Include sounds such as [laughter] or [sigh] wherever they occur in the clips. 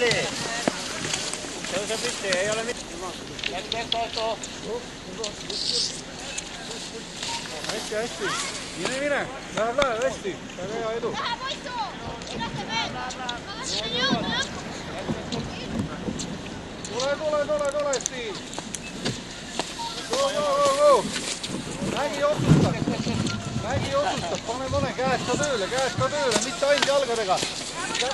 pealt, tubli. tõuse püsti, ei ole mitte. jätku, jätku, jätku. hästi, hästi. mine, mine. Läheb, läheb hästi. väga hea edu. Lähe Poistu! Ennasta veel! Ma tahan jõuda lõppu! tule, tule, tule, tule, Stiiv. Go, go, go, go. Mägi otsustab. Mägi otsustab, pane, pane käed ka tööle, käed ka tööle, mitte ainult jalgadega. やっ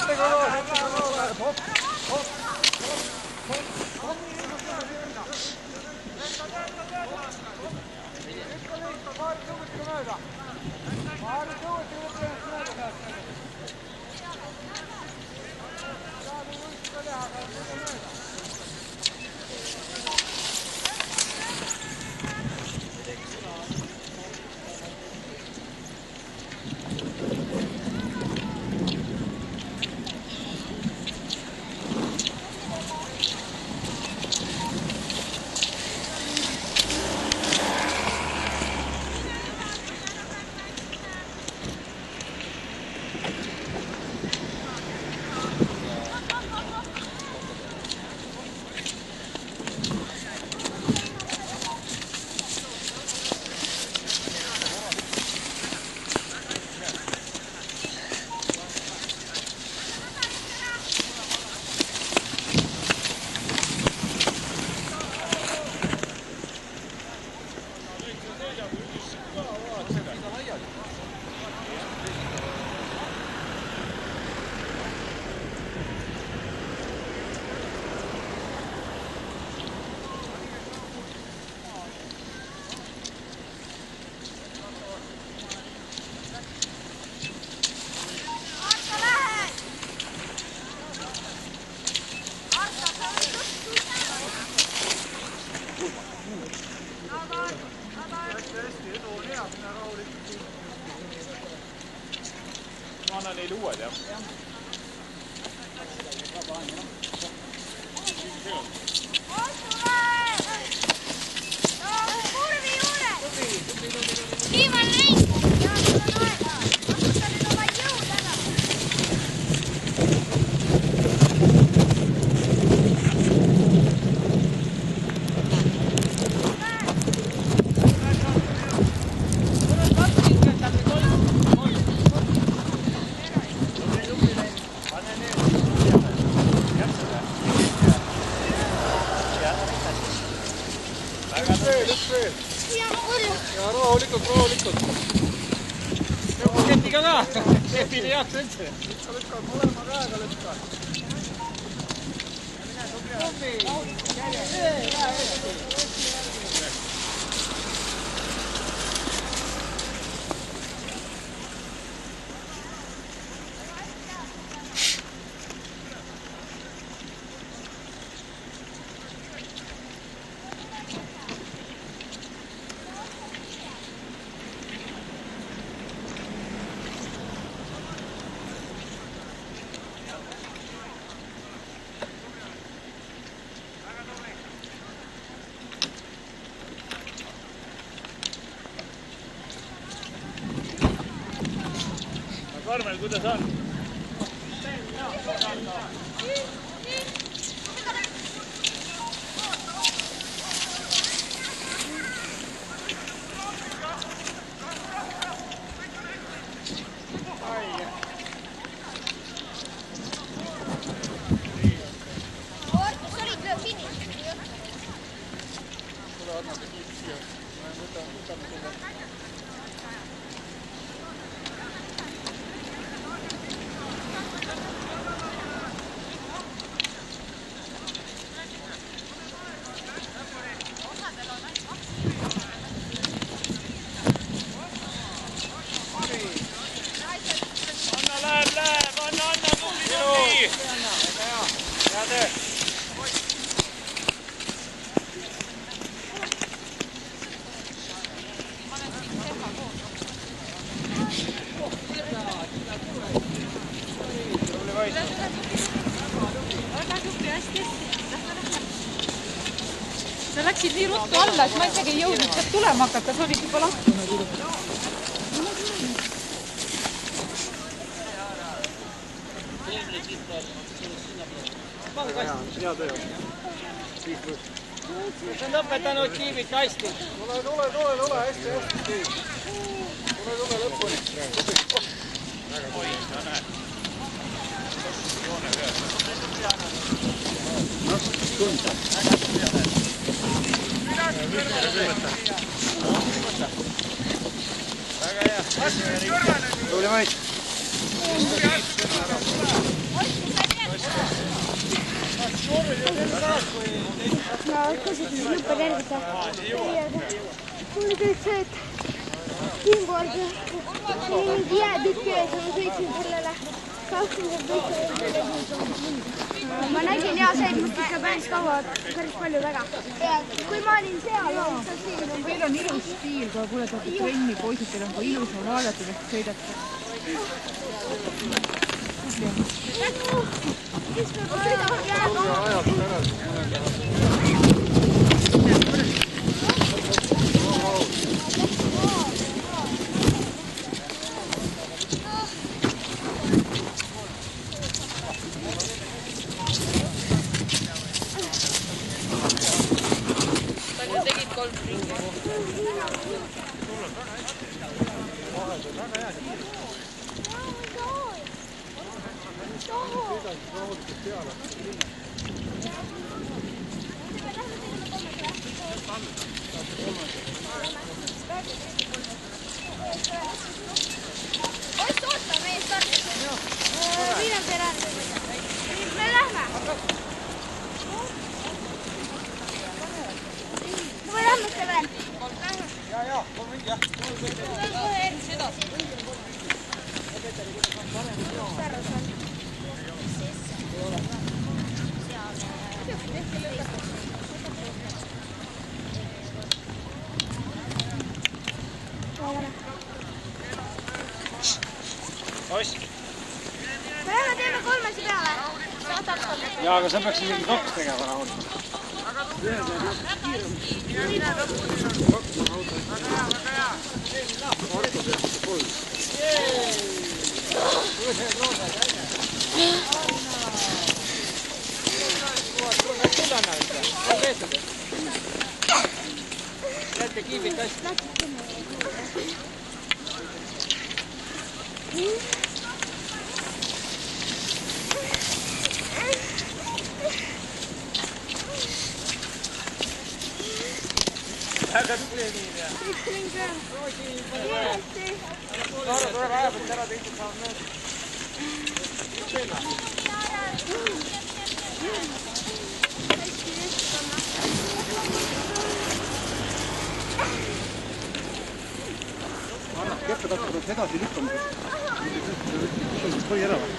alla, et ma isegi ei jõudnud sealt tulema hakata, sa olid juba lahkunud ilusti. kes on õpetanud kiivit hästi. tule, tule, tule, tule, hästi, hästi, Steve. tule, tule lõpuni. tubli Mait. ma hakkasin super tervitada. mul oli kõik see, et siinpool see oli mingi jäätükk ees ja ma sõitsin sellele kakskümmend ma nägin ja see must ikka päris kaua, päris palju väga. kui ma olin seal, siis siin Meil on ilus stiil, kui kuule, te olete trenni poisid, teil on ka ilus on vaadata, kuidas te sõidate. siis me sõidame jääga. ajab ära. Oot, oota, me ei starti. Millal te lähete? me lähme. Veel. ja, ja, kolm mingi jah. oss. me teeme kolmese peale. jaa, aga sa peaks isegi kaks tegema rahul. Jätte kiivit hästi. Edasi lükkamiseks. hoia ära või?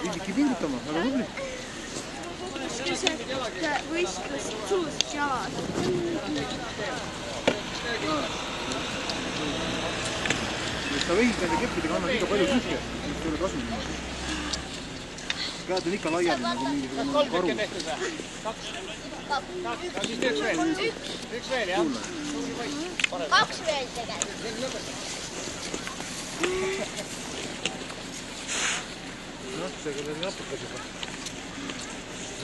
pididki pingutama, väga tubli. Võistlus suust jalad. sa võid nende keppidega anda liiga palju kuhje, et ei ole kasulik. käed on ikka laiali nagu mingisugune karu. kaks? siis üks veel. üks veel jah. kaks veel tegelikult. noh, see küll oli natuke juba.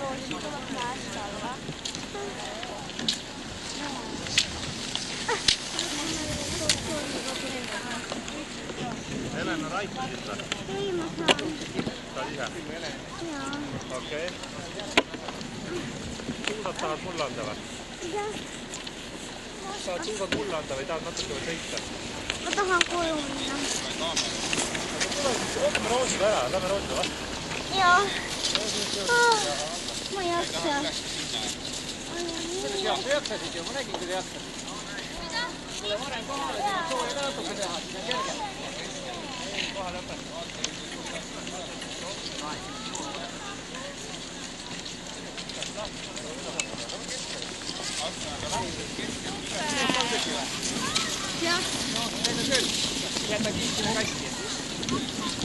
Roosi tuleb käest alla. Helena Raikkonen või? ei, ma saan. Saad ise? jaa, okei okay.. suusad tahad mulle anda või? jah, tahad suusad mulle anda või tahad natuke veel sõita? ma tahan koju minna. Võtame roosile ära, lähme roosile vastu. jaa oh,. ma ei jaksa. jaksasid ju, ma nägin, kui te jaksasite. tule varem kohale, siis on sooja ka natuke teha, siis on kergem. jäta kinkime kasti.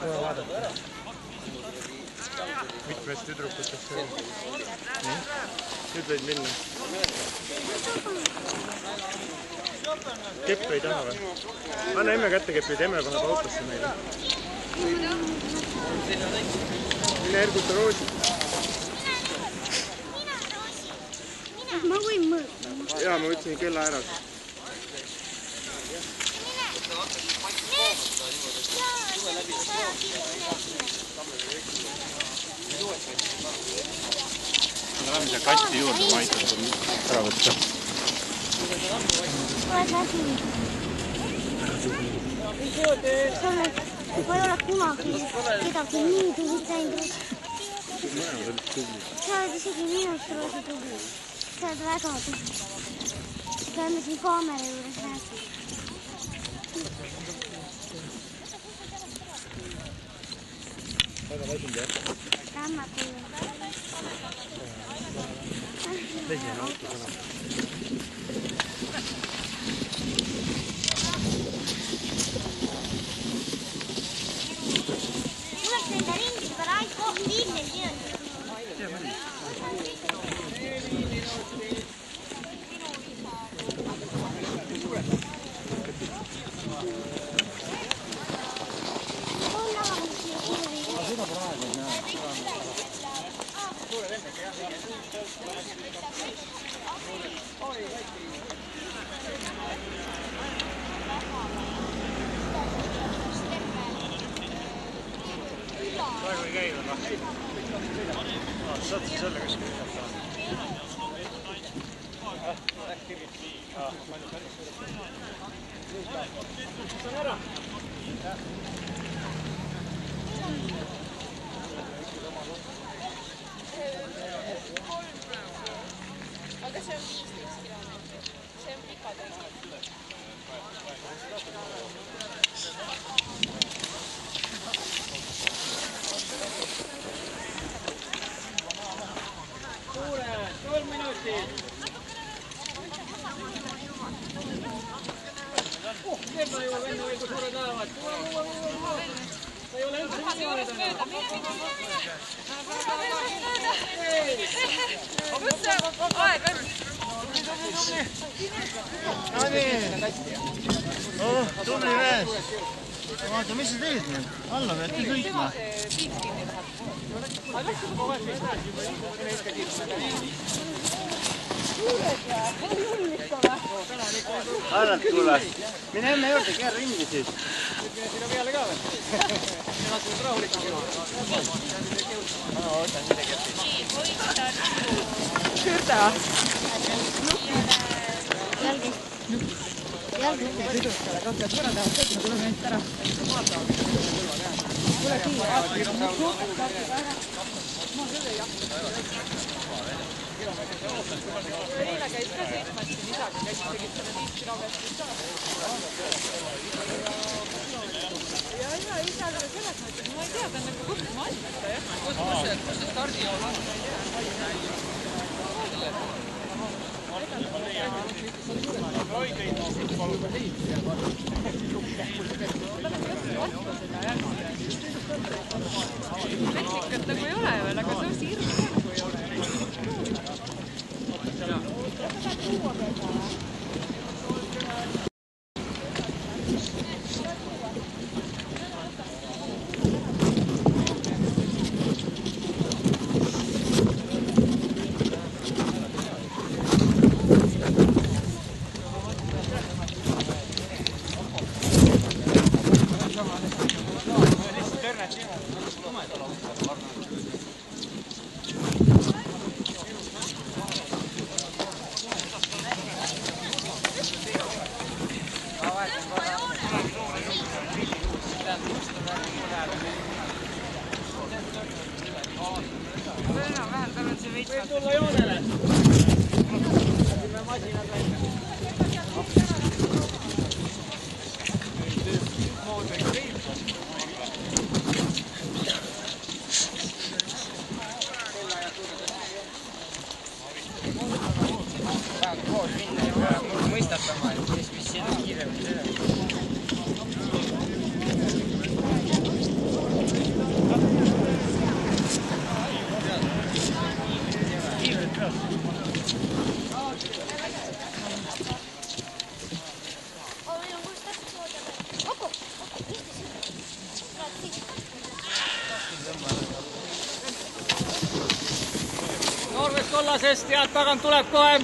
kohe vaadata. mitmest tüdrukutest see on? nii, nüüd võid minna. keppe ei taha või? anna emme kätte kepid, emme paneb autosse meile. Mine erguta Roosi. ma võin mõõta? jaa, ma võtsin kella ära. Lähme siia kasti juurde, ma aitan sul ära võtta. oled läbi? sa oled, ma ei ole kunagi kedagi nii tublit näinud. sa oled isegi minust rohkem tubli. sa oled väga tubli. käime siin kaamera juures rääkima. Lähme koju. tuleks tubli mees. vaata, mis sa teed nüüd? alla pead ka sõitma. arvad, kuule, mine emme juurde, keera ringi siis. [laughs] Kürda. jalg, jalg. Liina käis ka sõitmas siin isaga, käis tegid selle viis kilomeetrit ka. ja, ja isaga selles mõttes, ma ei tea, ta on nagu andnud ta jah. kus, kus see, kus see stardijoon on? metsikat nagu ei ole veel, aga see tal on noormees kollasest, tead, tagant tuleb kohe.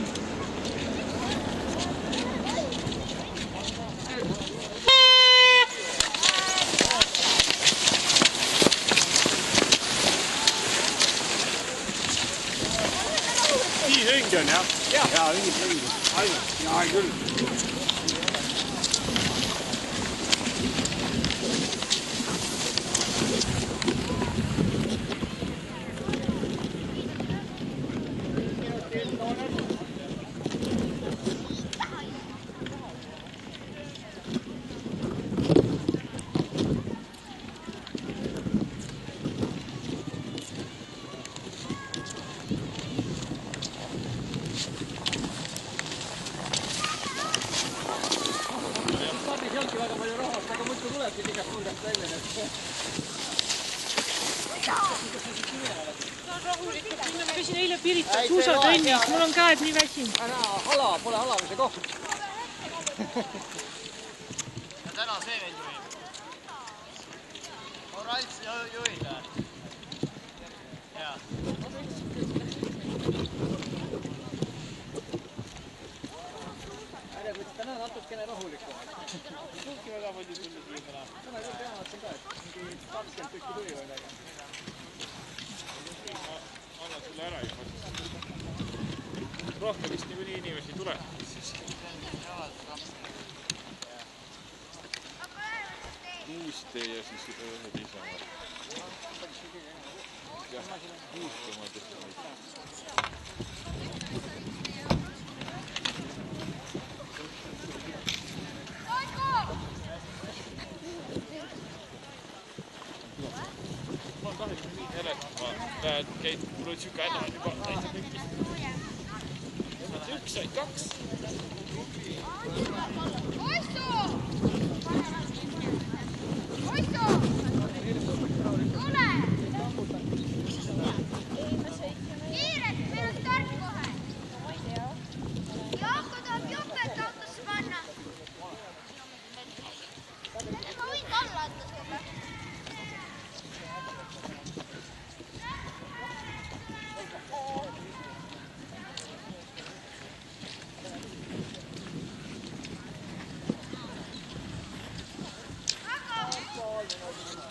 nii õige on jah? jaa, õige, õige. ainult, jaa küll. ma käisin eile Pirital suusatrennis, mul on käed nii väsinud. ära hala, pole halamise koht. täna see veel juhib. oranž juhib või? jaa. ära võtsi täna natukene rahulikumalt. Tuli siia täna. täna küll peamasin ka, et mingi kakskümmend tükki tuli või midagi. annan sulle ära juba rohkem vist niikuinii inimesi ei tule siis. kuustee ja siis ühed Isamaad. jah, kuuste omad ja kaheksakümmend viis hääletus, ma lähen, käin, mul on siuke häda juba täitsa tükis. üks said kaks. kiirelt, meil on start kohe. Jaaku tahab jopet autosse panna. ma võin ka alla anda sulle.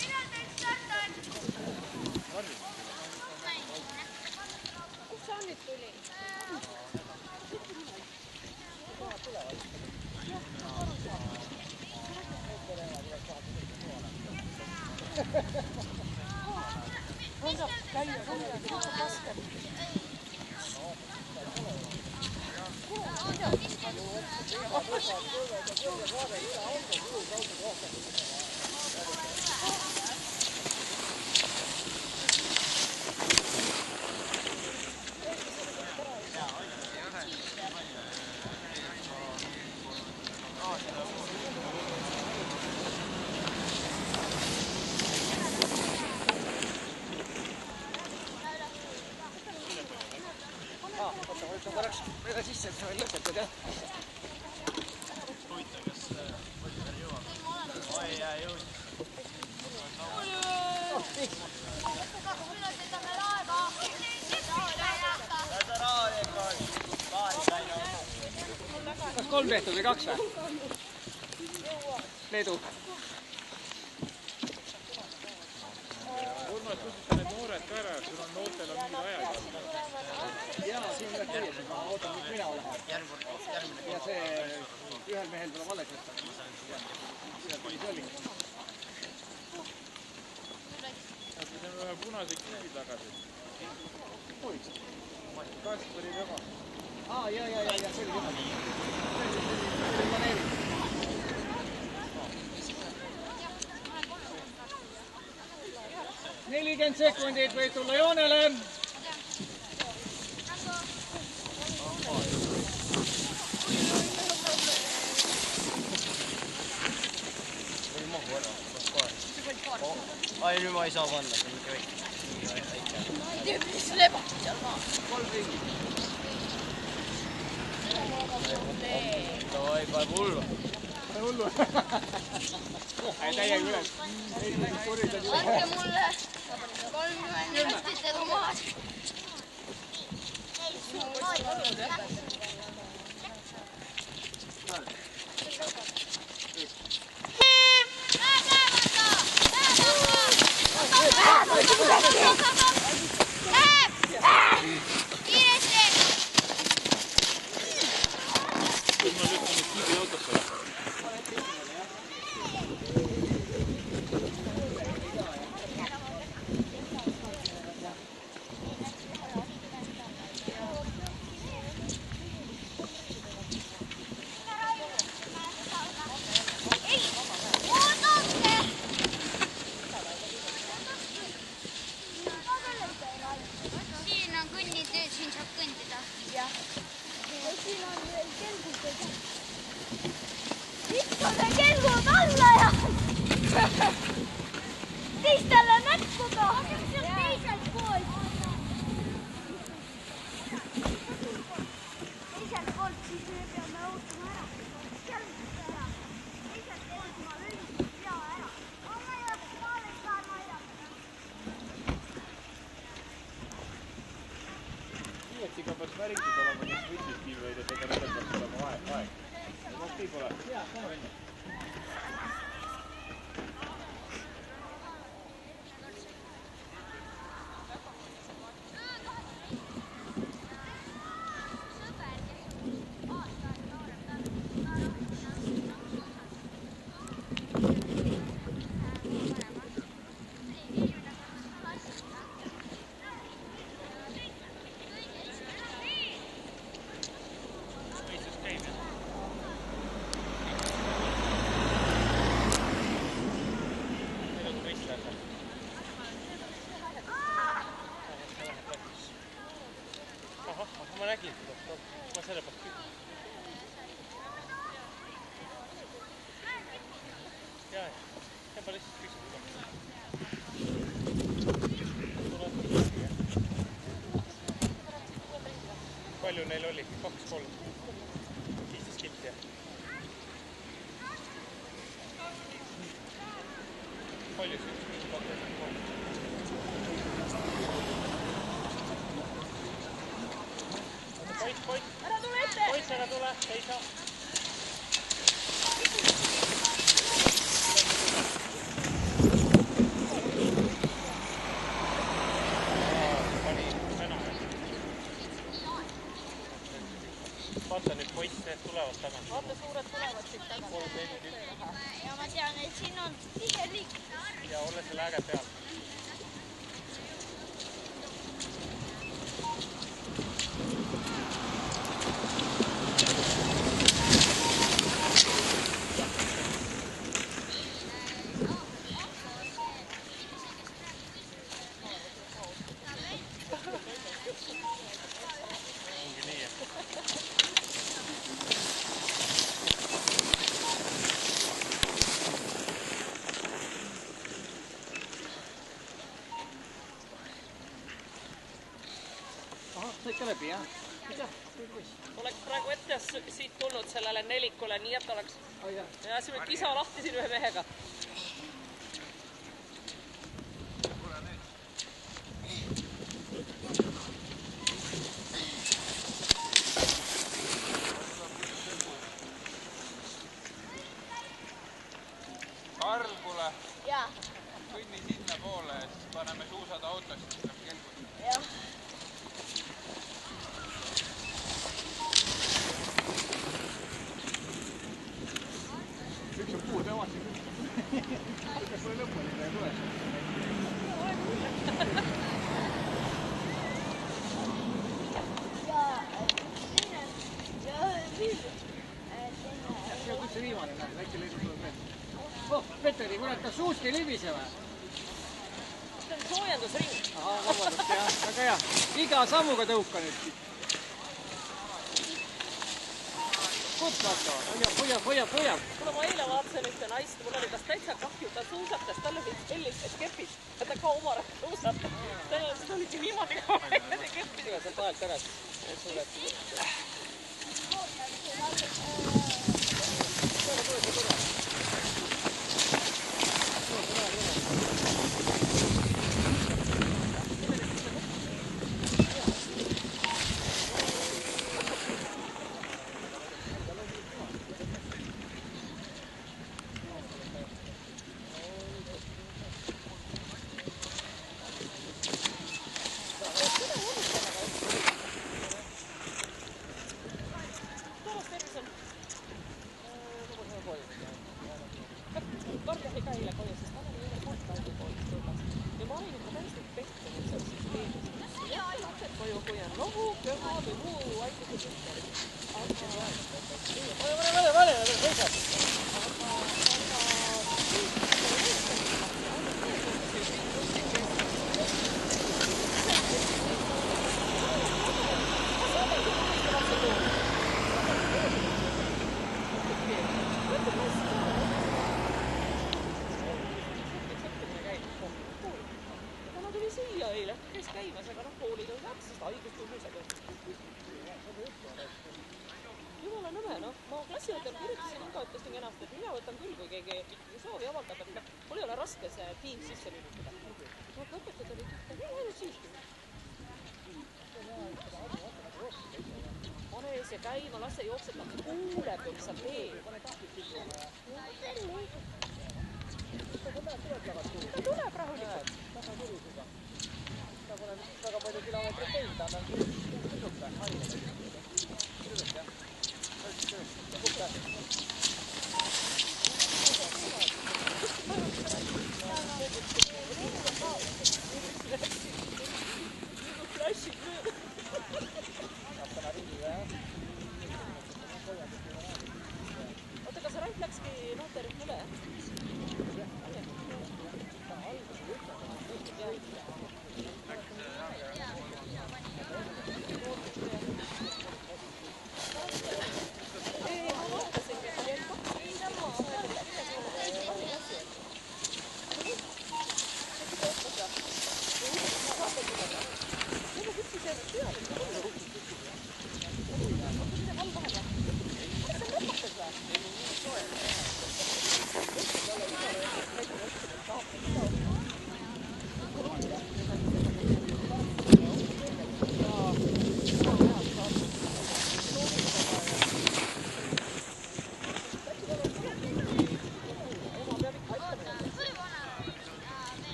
millal teil start on? kust sa nüüd tuli? Kaks minutit on veel aega. kas kolm tehtud või kaks või? Leedu. Urmas, kutsuta need noored ka ära, sul on noortel on mingi aja. Et ma ootan, mis mina olen. ja see ühel mehel tuleb alles jätta. siis on ühe punase kivi tagasi. Kaspar oli tema. aa, ja, ja, ja, ja see oli tema. see oli planeeritud. nelikümmend sekundit võib tulla joonele. ai, nüüd ma ei saa panna, see on ikka väike. mis lebab seal maas? davai, paneb hullu. täiega üles. andke mulle kolmkümmend minutit edu maas. kiiresti. ma lükkan nüüd kivi autosse. oodake. siin on kõnnitee, siin saab kõndida. jah. ja siin on veel kelgud. Istuge kelgud alla ja teistele näkku ka. lööbi, jah. oleks praegu ette siit tulnud sellele nelikule, nii et oleks. ja siis võib kisa lahti siin ühe mehega когда Kaima lase jookseb nagu kuule pealt, saab vee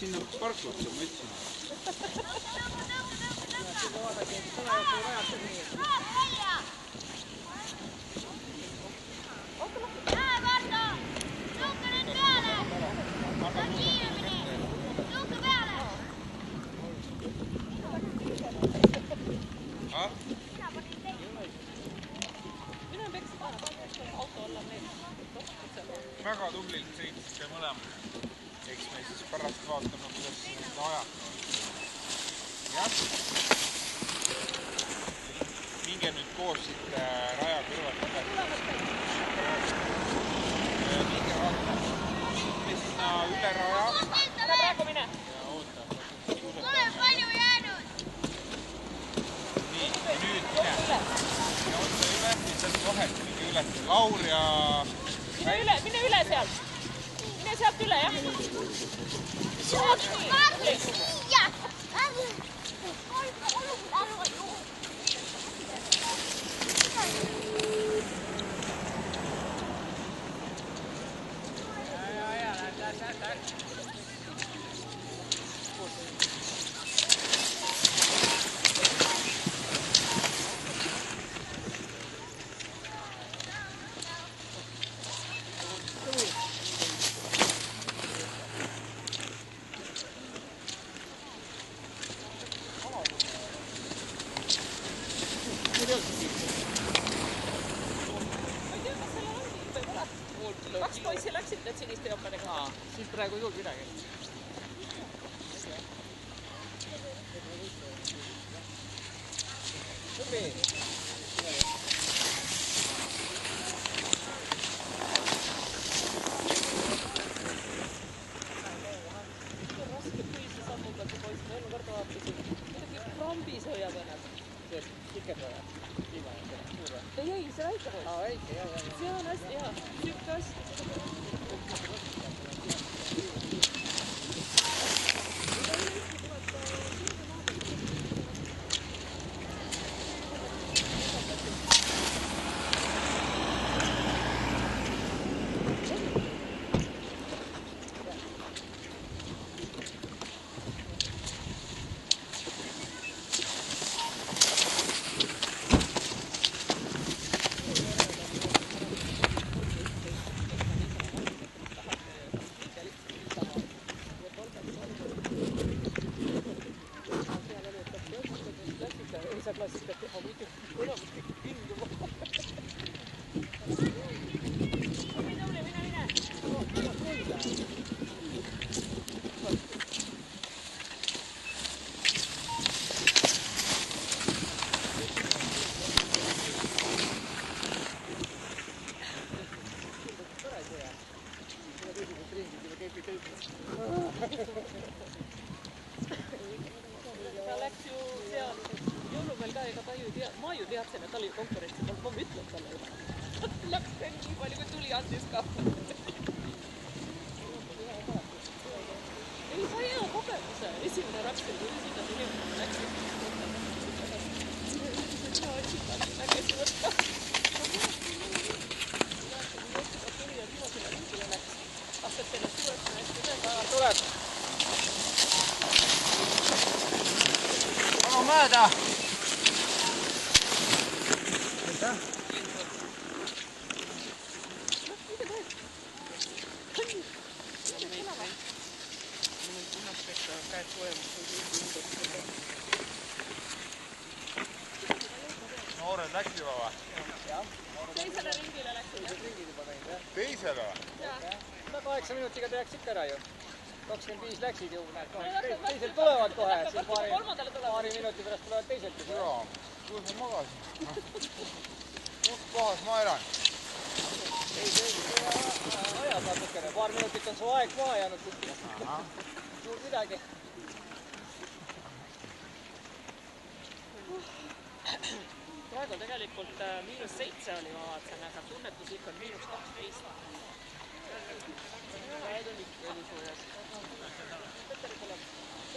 национальных парков koos siit äh, raja kõrvalt tagasi. minge vaatame sinna üle raja. ära praegu mine. mul on palju jäänud. nii, ja nüüd mine. ja otse üle, siis sealt vahelt minge üle. Laur ja. mine üle, mine üle sealt. mine sealt üle, jah. Allah sizi de kabul etsin. Öyle bir gün viis läksid ju, näed, teised tulevad kohe, siin paari, paari minuti pärast tulevad teised. jaa, kus ma magasin? kus kohas ma elan? ei, see ajab natukene, paar minutit on su aeg maha jäänud kuskile. suurt midagi. praegu tegelikult äh, miinus seitse oli, ma vaatasin, aga tunnetuslik on miinus kaksteist. praegu on ikka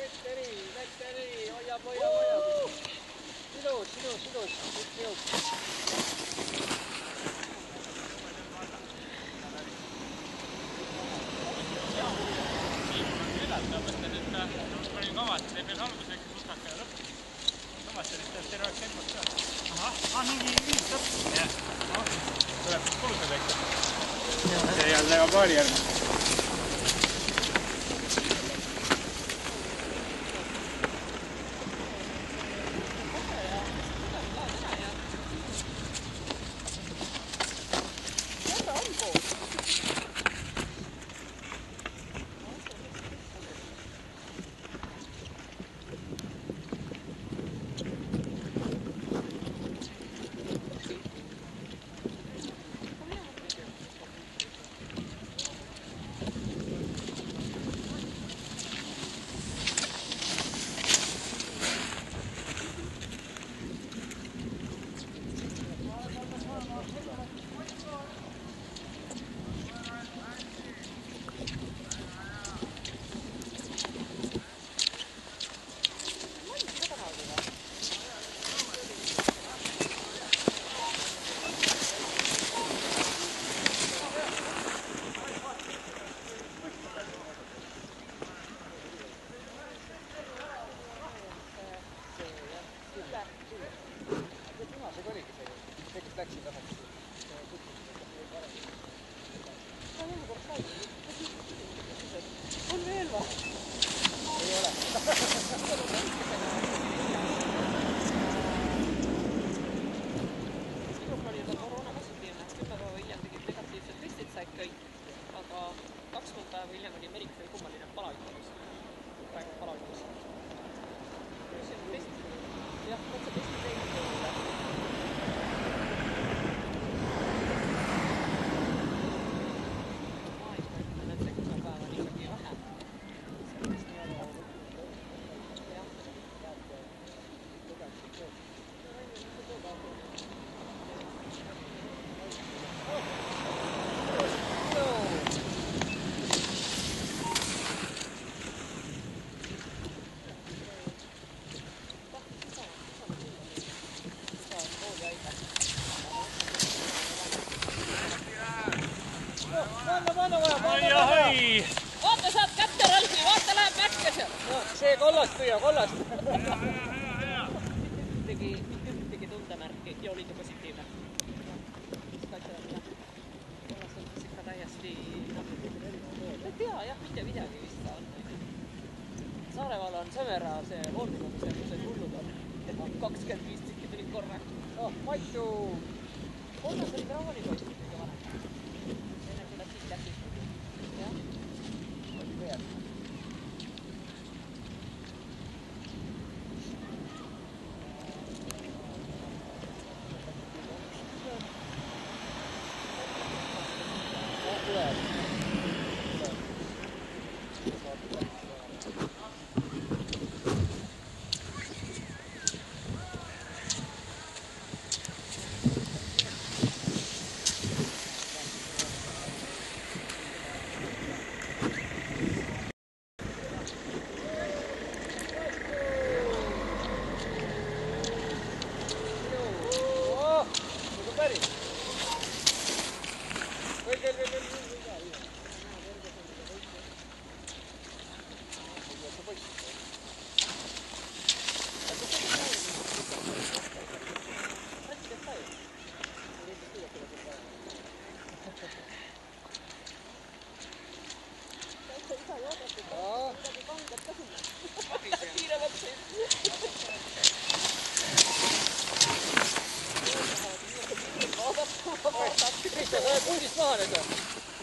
elusoojas. Petteri, Petteri, hoiab, hoiab, hoiab. ilus, ilus, ilus, ilus. panin kavast, ei pea alguseks mustaka ja lõpp. kavast oli tead terve aeg tempot ka. ahah, aa mingi viis lõpp. jah. tuleb kuulsad äkki? see ei olnud väga paari järgi.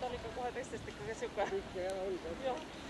ta oli ka kohe teistest ikka sihuke. ikka jah, olge.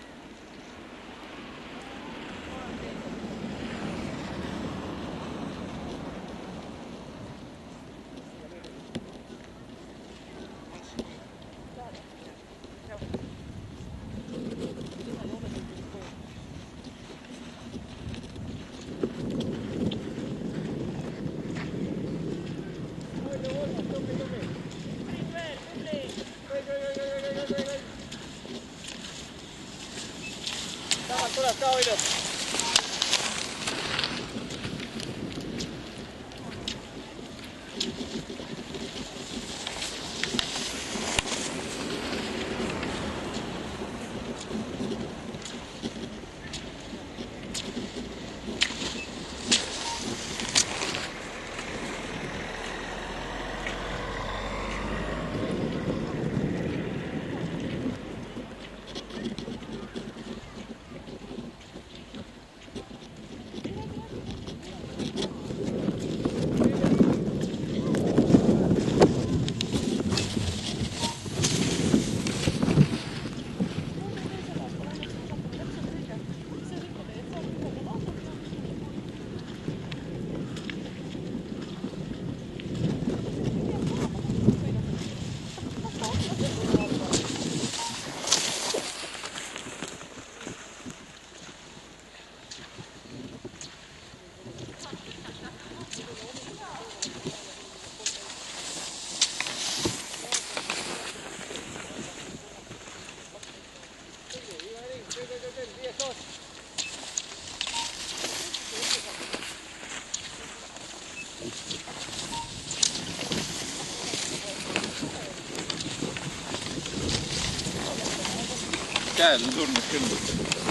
yani durmuş gündüz.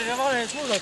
这帮人瞅瞅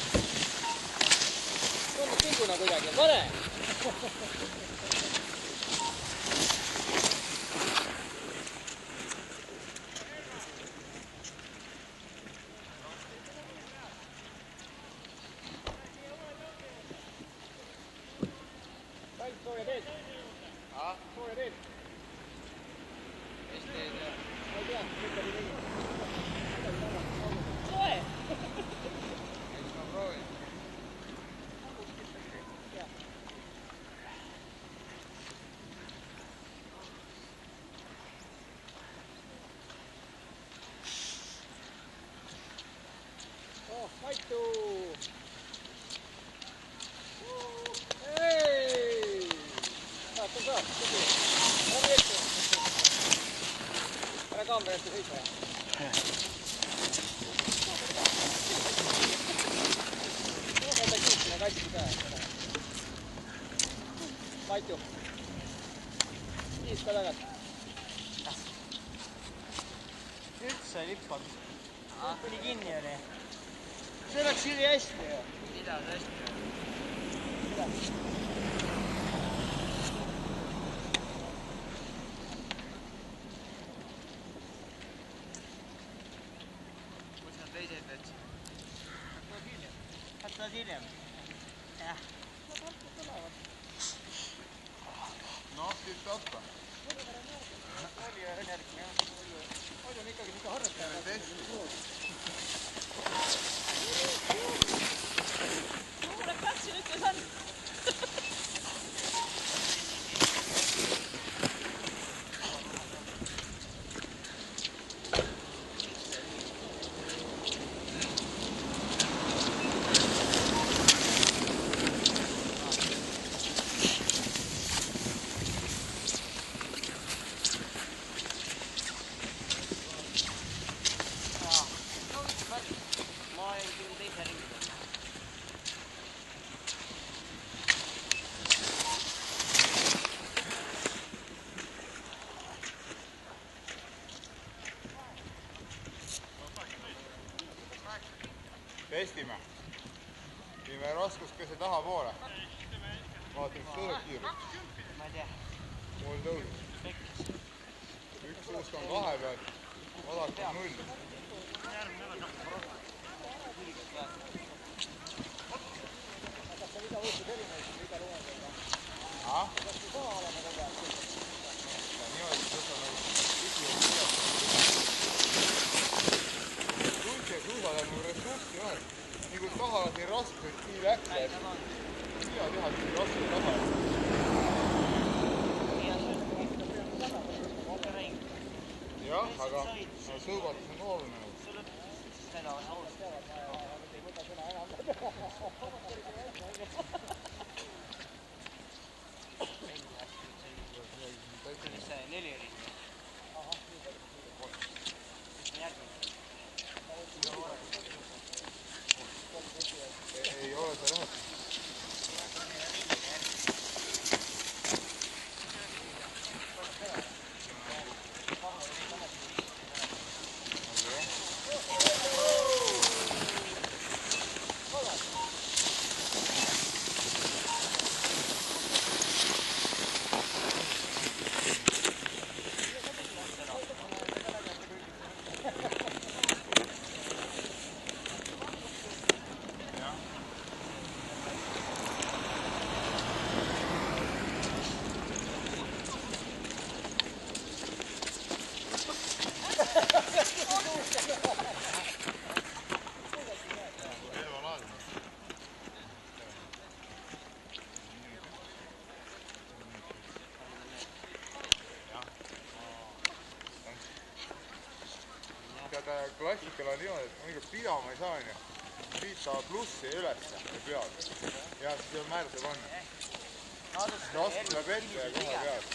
Brasília. É. Nossa, que topa. Olha, olha, olha. Olha, olha, olha. Olha, olha, olha. a fish. tahapoole. vaata, kas tuleb kiirus. ma ei tea. mul tõusis. üks suusk on kahe peal, vasak on null. Klassikal on niimoodi, et mõnikord pidama ei saa, onju. siit saab plussi ülesse pead. ja siis on määrse panna. Rask tuleb ette ja kohe pead.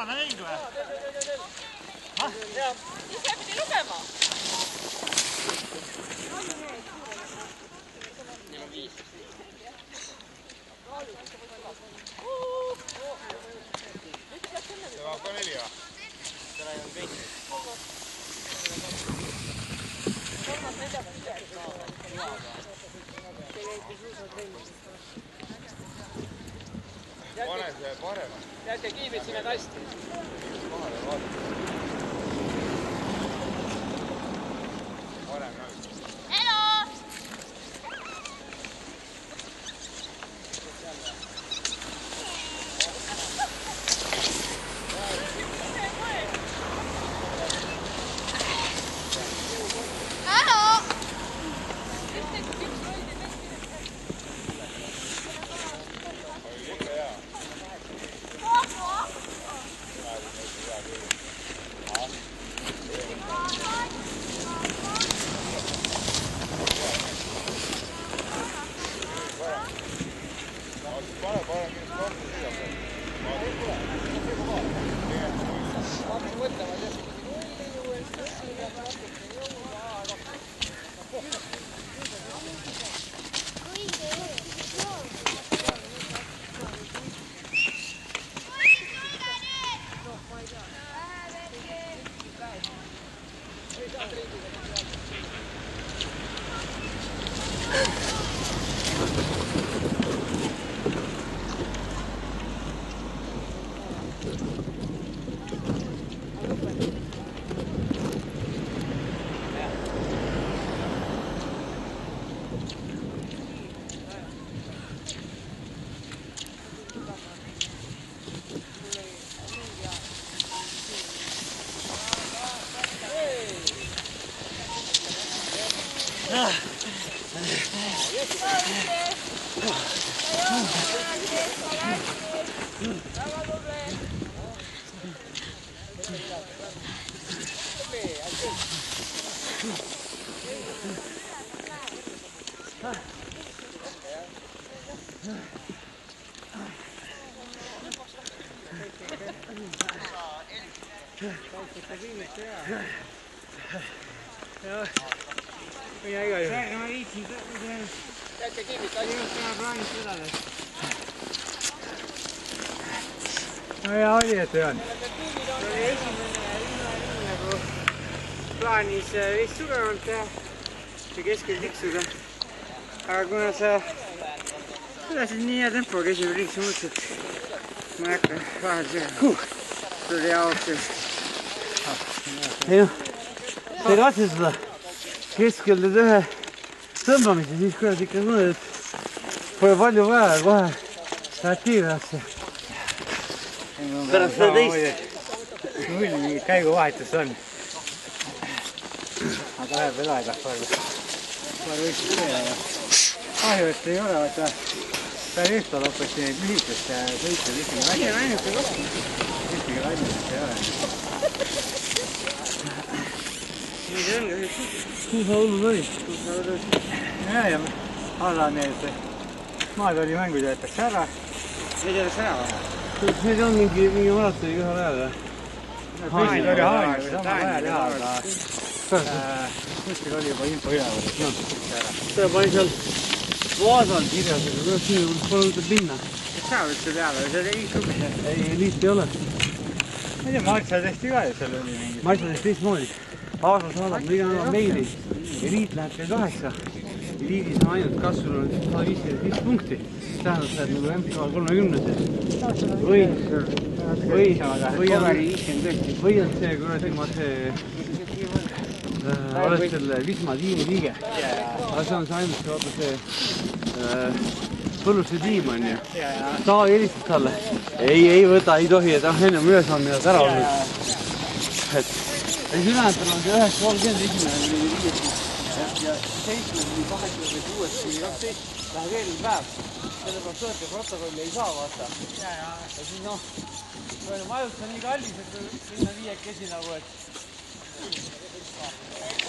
England and England. Pane see parem jätke kiibid sinna kasti. vahele, vaata. Seda jätke kiibid kasti. plaanist vedada. no hea oli, et ei olnud. oli esimene rünne nagu plaanis äh, veits tugevamalt teha ja keskel tiksuda. aga kuna sa elasid nii hea tempoga esimene ring, siis mõtlesin, et ma ei hakka vahele segama. sul oli hea hoog ei noh, sa ei katsi seda keskel teed ühe tõmbamise, siis kurat ikka tunned, et pole palju vaja ja kohe lähed kiiresse. pärast seda teist. null mingit käiguvahetust on. aga läheb veel aega palju. palju võiks teha ja kahju, et ei ole, vaata päev õhtul hakati neid lühikest sõite ühtegi välja. ühtegi valmis ei ole. nii see on kahjuks. suusa hullud olid. ja, ja alla need maad oli mängud jäetakse ära. Neid jäetakse ära või? Need on mingi, mingi maratoni ühel ajal või? Haanil oli Haanil oli samal ajal jah, aga äh, kuskil oli juba info üleval, et jäetakse ära. seda pani seal vaasal kirjas, aga kuidas sinna pole üldse minna. sa oled seal peal või? see oli jah? ei, eliit ei ole. ma ei tea, Martsa tehti ka ju, seal oli mingi. ma ütlen, et teistmoodi. Aasa saadab enam meili. eliit läheb kell kaheksa. eliidis on ainult kasvanud sada viiskümmend viis punkti. tähendab, sa oled nagu MK kolmekümneses. või, või, või on, või on see kuradi ma see äh, oled selle Wisma tiimi liige. aga see on see ainult see, vaata see äh, Põlluse tiim on ju. sa helistad talle. ei, ei võta, ei tohi, et ah üles on midagi ära olnud. et sünnatanud üheksa kolmkümmend esimene oli viies ja seitsmes, kaheksas, kuues kuni kaksteist läheb eelmine päev. sellepärast õete protokolli ei saa vaata. ja siis noh, majutus on nii kallis, et sinna viiekesi nagu, et. eks ta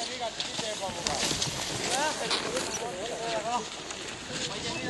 on igati ebamugav. jah, et noh, ma ei tea.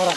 ほら。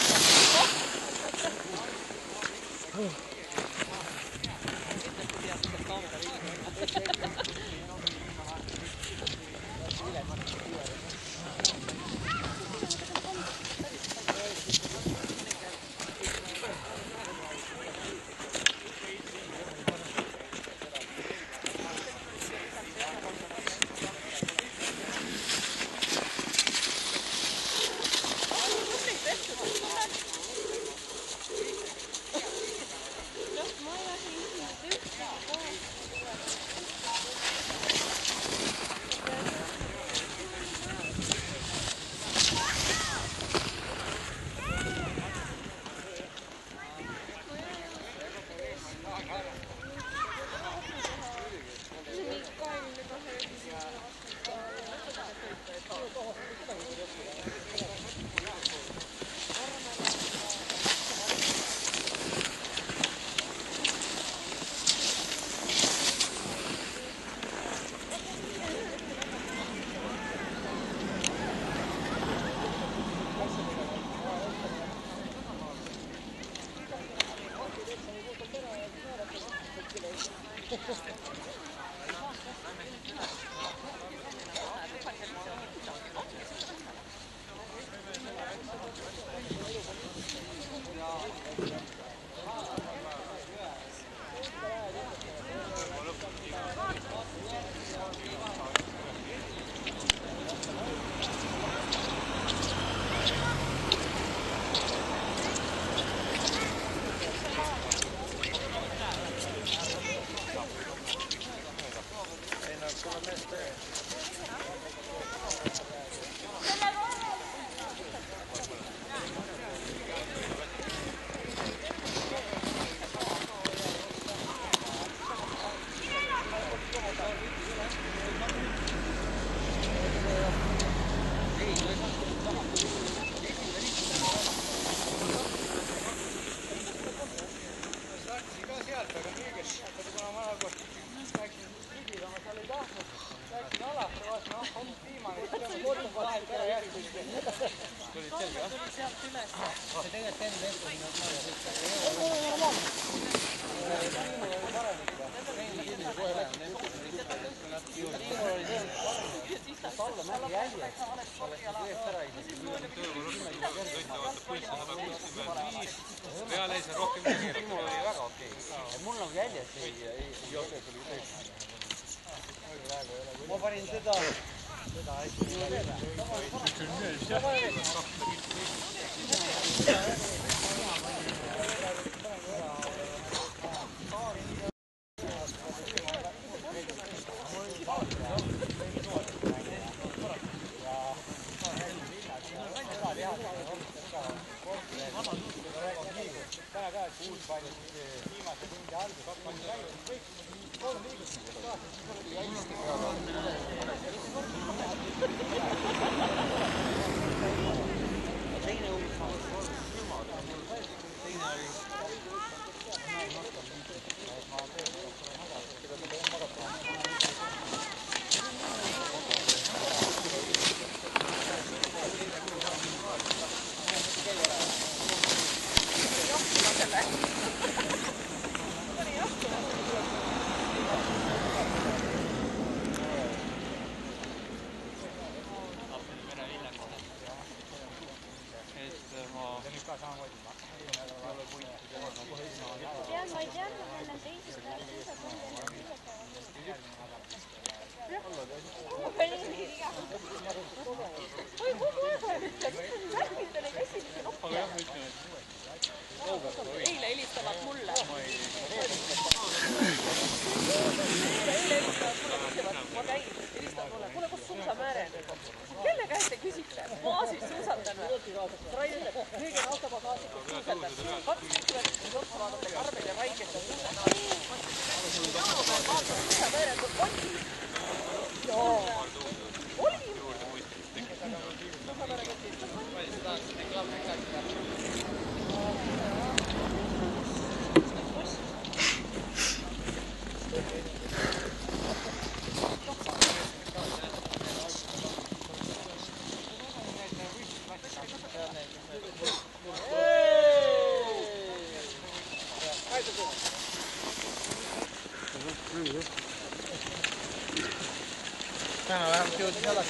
いるんだよ。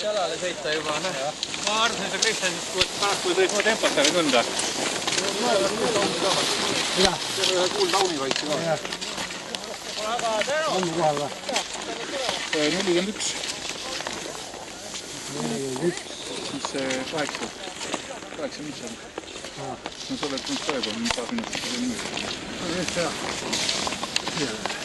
jalale sõita juba, noh. ma arvasin, et sa Kristjan paraku tõid mu tempot ära tunda. jah. seal ühe kuul tauni võeti ka. on kohal või? Äh, nelikümmend üks. nelikümmend üks. siis äh, kaheksa, kaheksa miljoni. no sa oled nüüd praegu paar minutit. just, jah.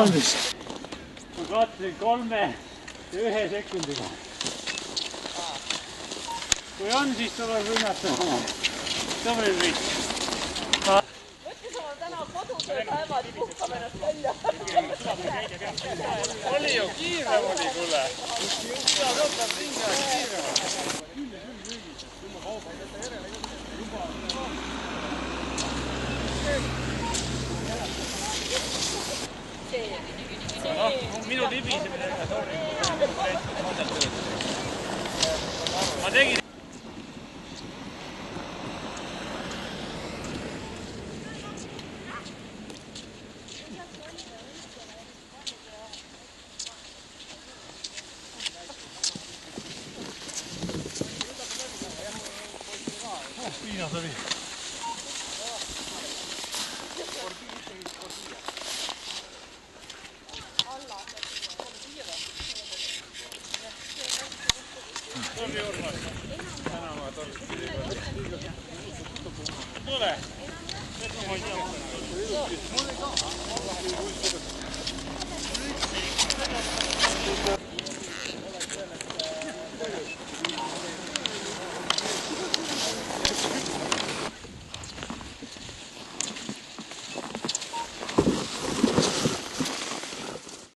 vabandust. ma kaotasin kolme ja ühe sekundiga. kui on, siis tuleb rünnata. tubli võit.